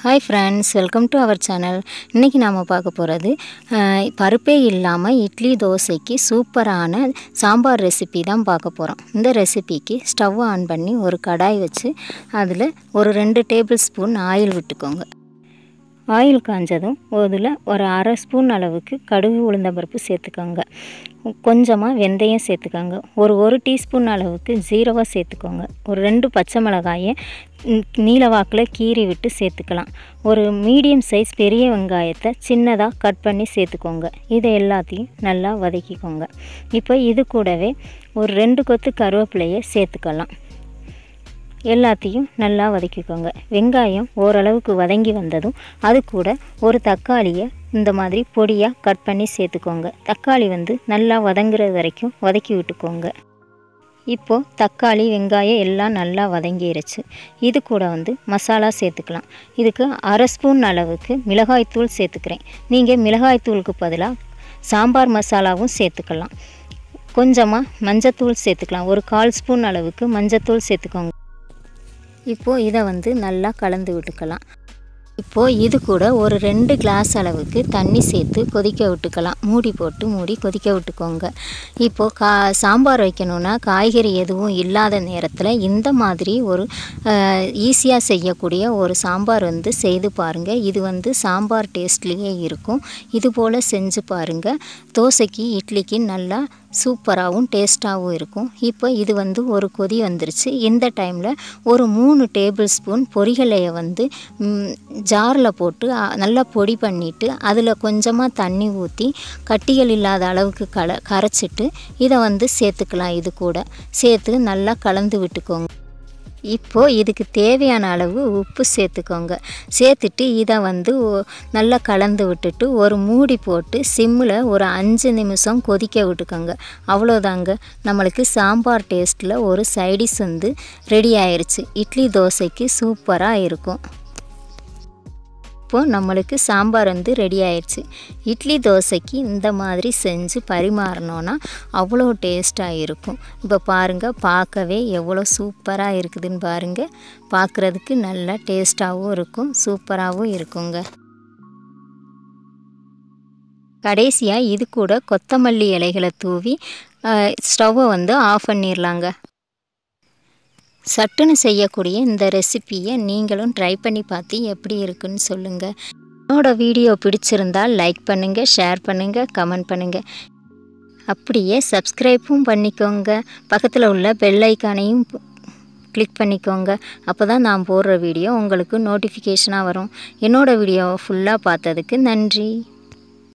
Hi friends welcome to our channel இன்றைக்கி நாம் பார்க்க போகிறது பருப்பே இல்லாமல் இட்லி தோசைக்கு சூப்பரான சாம்பார் ரெசிபி தான் பார்க்க போகிறோம் இந்த ரெசிபிக்கு ஸ்டவ் ஆன் பண்ணி ஒரு கடாய் வச்சு அதில் ஒரு ரெண்டு டேபிள் ஸ்பூன் ஆயில் விட்டுக்கோங்க. ஆயில் காஞ்சதும் அதில் ஒரு அரை ஸ்பூன் அளவுக்கு கடுகு உளுந்தம்பருப்பு சேர்த்துக்கோங்க. கொஞ்சமாக வெந்தயம் சேர்த்துக்கோங்க. ஒரு ஒரு டீஸ்பூன் அளவுக்கு ஜீரகம் சேர்த்துக்கோங்க. ஒரு ரெண்டு பச்சை மிளகாயை நீலவாக்கில் நீல வாக்கில் கீறி விட்டு சேர்த்துக்கலாம். ஒரு மீடியம் சைஸ் பெரிய வெங்காயத்தை சின்னதாக கட் பண்ணி சேர்த்துக்கோங்க. இதை எல்லாத்தையும் நல்லா வதக்கிக்கோங்க. இப்போ இது கூடவே ஒரு ரெண்டு கொத்து கருவேப்பிலையை சேர்த்துக்கலாம். எல்லாத்தையும் நல்லா வதக்கிக்கோங்க. வெங்காயம் ஓரளவுக்கு வதங்கி வந்ததும் அது கூட ஒரு தக்காளியை இந்த மாதிரி பொடியாக கட் பண்ணி சேர்த்துக்கோங்க. தக்காளி வந்து நல்லா வதங்குறது வரைக்கும் வதக்கி விட்டுக்கோங்க. இப்போது தக்காளி வெங்காயம் எல்லாம் நல்லா வதங்கிருச்சு. இது கூட வந்து மசாலா சேர்த்துக்கலாம். இதுக்கு அரை ஸ்பூன் அளவுக்கு மிளகாய்த்தூள் சேர்த்துக்கிறேன். நீங்கள் மிளகாய்த்தூளுக்கு பதிலாக சாம்பார் மசாலாவும் சேர்த்துக்கலாம். கொஞ்சமாக மஞ்சத்தூள் சேர்த்துக்கலாம். ஒரு கால் ஸ்பூன் அளவுக்கு மஞ்சத்தூள் சேர்த்துக்கோங்க. இப்போது இதை வந்து நல்லா கலந்து விட்டுக்கலாம். இப்போது இது கூட ஒரு ரெண்டு கிளாஸ் அளவுக்கு தண்ணி சேர்த்து கொதிக்க விட்டுக்கலாம். மூடி போட்டு மூடி கொதிக்க விட்டுக்கோங்க. இப்போது கா சாம்பார் வைக்கணுன்னா காய்கறி எதுவும் இல்லாத நேரத்தில் இந்த மாதிரி ஒரு ஈஸியாக செய்யக்கூடிய ஒரு சாம்பார் வந்து செய்து பாருங்கள் இது வந்து சாம்பார் டேஸ்ட்லேயே இருக்கும். இது போல் செஞ்சு பாருங்கள் தோசைக்கு இட்லிக்கு நல்லா சூப்பராகவும் டேஸ்ட்டாகவும் இருக்கும். இப்போ இது வந்து ஒரு கொதி வந்துருச்சு. இந்த டைமில் ஒரு மூணு டேபிள் ஸ்பூன் பொரிகலையை வந்து ஜாரில் போட்டு நல்லா பொடி பண்ணிவிட்டு அதில் கொஞ்சமாக தண்ணி ஊற்றி கட்டிகள் இல்லாத அளவுக்கு கல கரைச்சிட்டு இதை வந்து சேர்த்துக்கலாம். இது கூட சேர்த்து நல்லா கலந்து விட்டுக்கோங்க. இப்போது இதுக்கு தேவையான அளவு உப்பு சேர்த்துக்கோங்க. சேர்த்துட்டு இதை வந்து நல்லா கலந்து விட்டுட்டு ஒரு மூடி போட்டு சிம்மில் ஒரு அஞ்சு நிமிஷம் கொதிக்க விட்டுக்கோங்க. அவ்வளோதாங்க. நம்மளுக்கு சாம்பார் டேஸ்ட்டில் ஒரு சைடிஷ் வந்து ரெடி ஆயிடுச்சு இட்லி தோசைக்கு சூப்பராக இருக்கும். இப்போது நம்மளுக்கு சாம்பார் வந்து ரெடி ஆயிடுச்சு. இட்லி தோசைக்கு இந்த மாதிரி செஞ்சு பரிமாறினோன்னா அவ்வளோ டேஸ்ட்டாக இருக்கும். இப்போ பாருங்கள் பார்க்கவே எவ்வளோ சூப்பராக இருக்குதுன்னு பாருங்கள் பார்க்குறதுக்கு நல்லா டேஸ்ட்டாகவும் இருக்கும் சூப்பராகவும் இருக்குங்க. கடைசியாக இது கூட கொத்தமல்லி இலைகளை தூவி ஸ்டவ்வை வந்து ஆஃப் பண்ணிடலாங்க சட்டுன்னு செய்யக்கூடிய இந்த ரெசிப்பியை நீங்களும் ட்ரை பண்ணி பார்த்து எப்படி இருக்குன்னு சொல்லுங்கள் என்னோடய வீடியோ பிடிச்சிருந்தால் லைக் பண்ணுங்கள் ஷேர் பண்ணுங்கள் கமெண்ட் பண்ணுங்கள் அப்படியே சப்ஸ்கிரைப்பும் பண்ணிக்கோங்க. பக்கத்தில் உள்ள பெல் ஐக்கானையும் கிளிக் பண்ணிக்கோங்க. அப்போ தான் நான் போடுற வீடியோ உங்களுக்கு நோட்டிஃபிகேஷனாக வரும். என்னோடய வீடியோவை ஃபுல்லாக பார்த்ததுக்கு நன்றி.